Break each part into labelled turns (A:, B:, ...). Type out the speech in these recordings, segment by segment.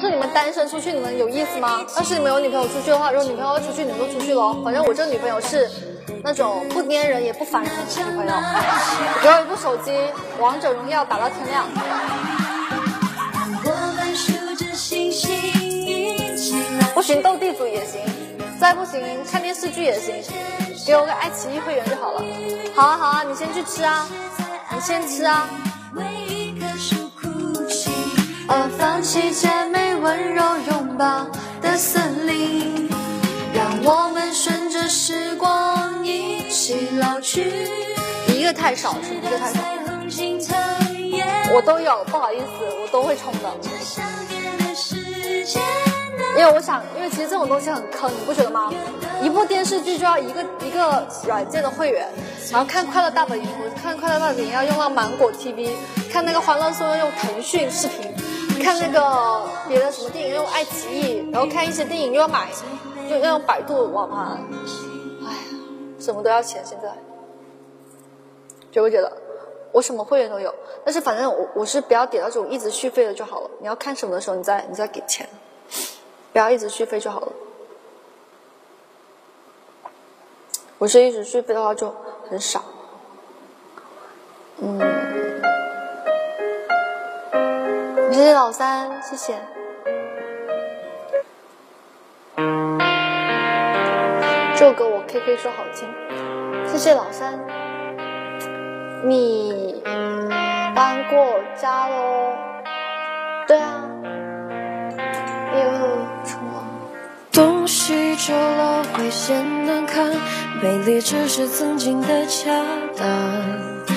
A: 是你们单身出去，你们有意思吗？要是你们有女朋友出去的话，如果女朋友要出去，你们就出去喽。反正我这个女朋友是那种不粘人也不烦人的女朋友，给我一部手机，王者荣耀打到天亮。不行，斗地主也行，再不行看电视剧也行，给我个爱奇艺会员就好了。好啊，好啊，你先去吃啊，你先吃啊。放弃姐妹温柔拥抱的森林，让我们顺着时光一起老去。一个太少，一个太少。我都有，不好意思，我都会充的。因为我想，因为其实这种东西很坑，你不觉得吗？一部电视剧就要一个一个软件的会员，然后看《快乐大本营》，我看《快乐大本营》要用到芒果 TV，看那个《欢乐颂》要用腾讯视频。看那个别的什么电影，用爱奇艺，然后看一些电影又要买，就要用百度网盘，哎呀，什么都要钱。现在觉不觉得？我什么会员都有，但是反正我我是不要点到这种一直续费的就好了。你要看什么的时候，你再你再给钱，不要一直续费就好了。我是一直续费的话就很少，嗯。谢谢老三，谢谢。这首歌我 KK 说好听，谢谢老三。你搬过家喽？对啊。东西旧了会显难看，美丽只是曾经的恰当。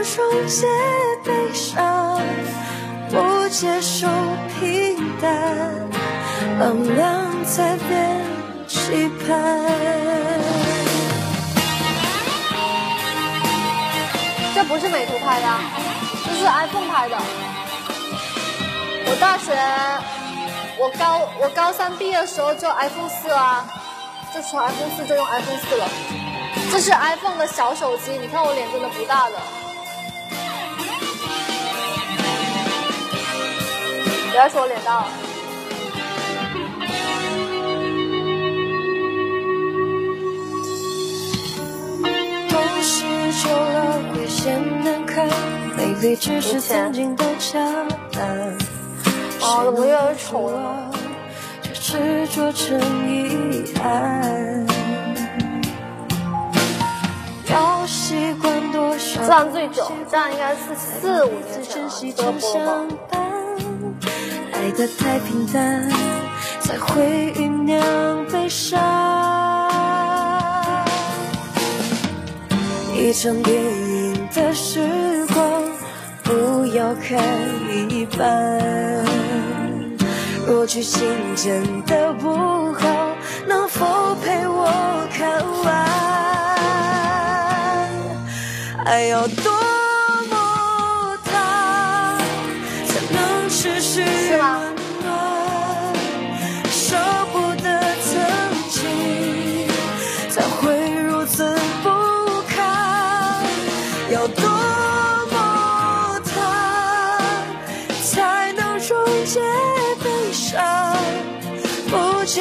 A: 不悲伤，接受平淡，量在变期盼。这不是美图拍的，这是 iPhone 拍的。我大学，我高我高三毕业的时候就 iPhone 四了，就从 iPhone 四就用 iPhone 四了。这是 iPhone 的小手机，你看我脸真的不大的。再说脸大。目前。啊，怎么越来越丑了？要习惯多少？站最久，站应该是四五年前了，播过。爱的太平淡，才会酝酿悲伤。一场电影的时光，不要看一半。若剧情真的不好，能否陪我看完？爱要多。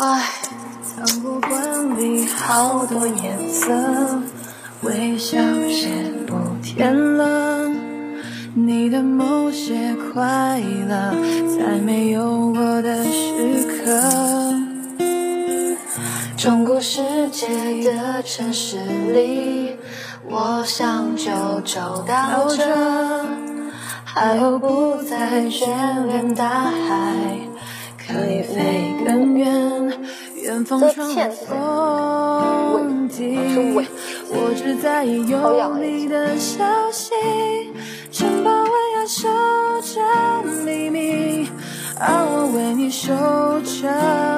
B: 唉，
A: 糖果罐里好多颜色，微笑也不甜了，你的某些快乐。中古世界的城市里我想就走到这海鸥不再眷恋大海可以飞更远远方传来风笛我只在意有你的消息城堡为爱守着秘密而我为你守着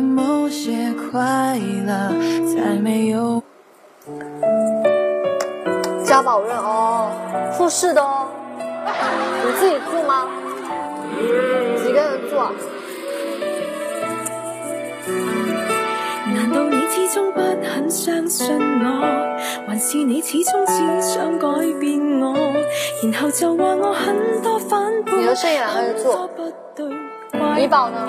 A: 某些快乐，没有。
B: 家宝润哦，复式的哦，你自己住吗？几个人住？啊？
C: 难道你始终不肯相信我，还是你始终只想改变我，然后就话我很多反叛，
B: 很
C: 多不做？怪
B: 朋呢？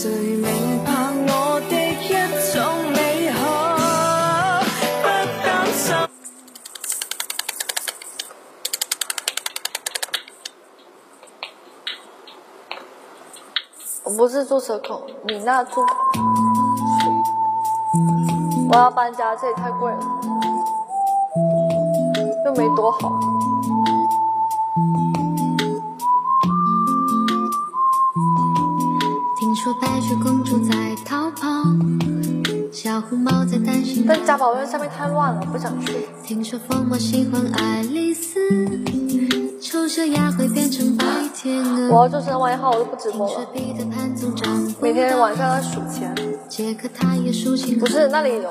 C: 谁明白我的一种美好？不担心。
B: 我不是做蛇口，你那做。我要搬家，这里太贵了，又没多好。
D: 听说白雪公主在逃跑，小红帽在担心。
B: 但家宝，那下面太乱了，不想去。
D: 听说疯帽喜欢爱丽丝，丑小鸭会变成白天鹅。我要做生日万一号，我就不直播了。每天晚上数钱。不是那里有，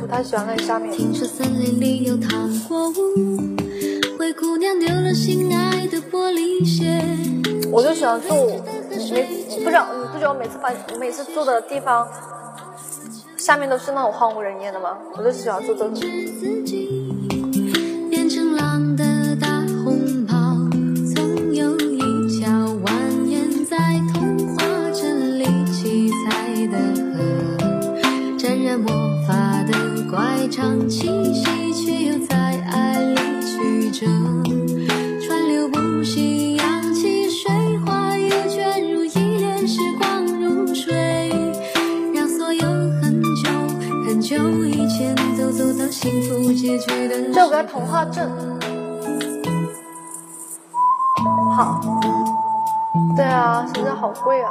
D: 不太喜欢那里下面。听说森林里有糖果屋，灰姑娘丢了心爱的玻璃鞋。我就喜欢住，没不知道你不觉得我每次发，我每次住的地方下面都是那种荒无人烟的吗？我就喜欢住这种。这首歌童话镇》，好，对啊，现在好贵啊，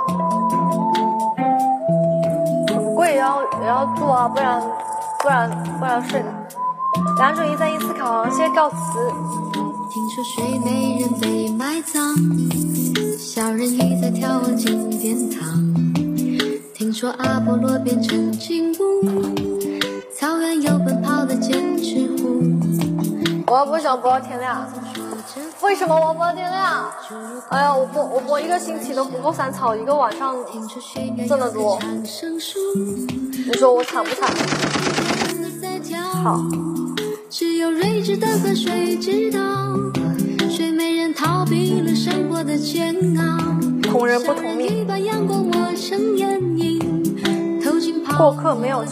D: 很贵，也要也要住啊，不然不然不然睡。两主一再一思考完，先告辞。听说睡美人被埋葬，小人鱼在眺望金殿堂。听说阿波罗变成金乌。草原有奔跑的剑齿虎。我不想播到天亮？为什么我播到天亮？哎呀，我播我播一个星期都不够，三草一个晚上挣得多，你说我惨不惨？好。只有睿智的河水知道，睡美人逃避了生活的煎熬。同人不同命。过客没有。